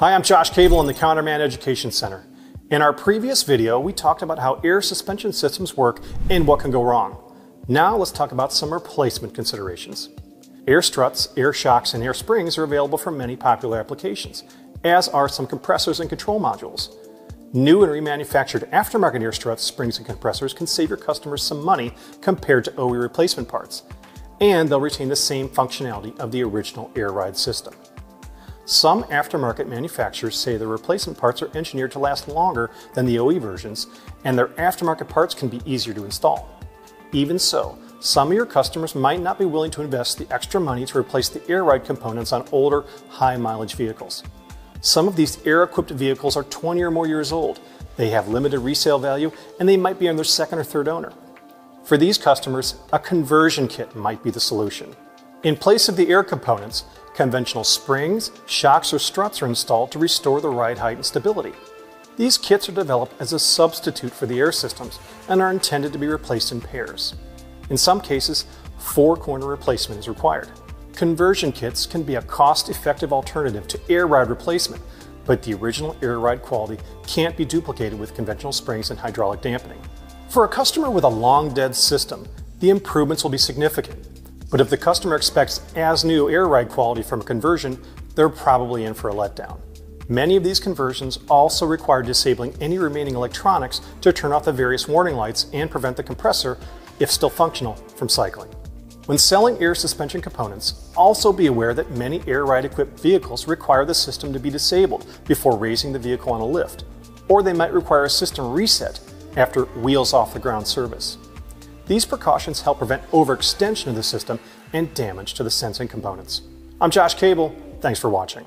Hi, I'm Josh Cable in the Counterman Education Center. In our previous video, we talked about how air suspension systems work and what can go wrong. Now let's talk about some replacement considerations. Air struts, air shocks, and air springs are available for many popular applications, as are some compressors and control modules. New and remanufactured aftermarket air struts, springs, and compressors can save your customers some money compared to OE replacement parts, and they'll retain the same functionality of the original air ride system. Some aftermarket manufacturers say the replacement parts are engineered to last longer than the OE versions, and their aftermarket parts can be easier to install. Even so, some of your customers might not be willing to invest the extra money to replace the air ride components on older, high mileage vehicles. Some of these air equipped vehicles are 20 or more years old. They have limited resale value and they might be on their second or third owner. For these customers, a conversion kit might be the solution. In place of the air components, Conventional springs, shocks, or struts are installed to restore the ride height and stability. These kits are developed as a substitute for the air systems and are intended to be replaced in pairs. In some cases, four corner replacement is required. Conversion kits can be a cost-effective alternative to air ride replacement, but the original air ride quality can't be duplicated with conventional springs and hydraulic dampening. For a customer with a long dead system, the improvements will be significant, but if the customer expects as new air ride quality from a conversion, they're probably in for a letdown. Many of these conversions also require disabling any remaining electronics to turn off the various warning lights and prevent the compressor, if still functional, from cycling. When selling air suspension components, also be aware that many air ride equipped vehicles require the system to be disabled before raising the vehicle on a lift, or they might require a system reset after wheels off the ground service. These precautions help prevent overextension of the system and damage to the sensing components. I'm Josh Cable. Thanks for watching.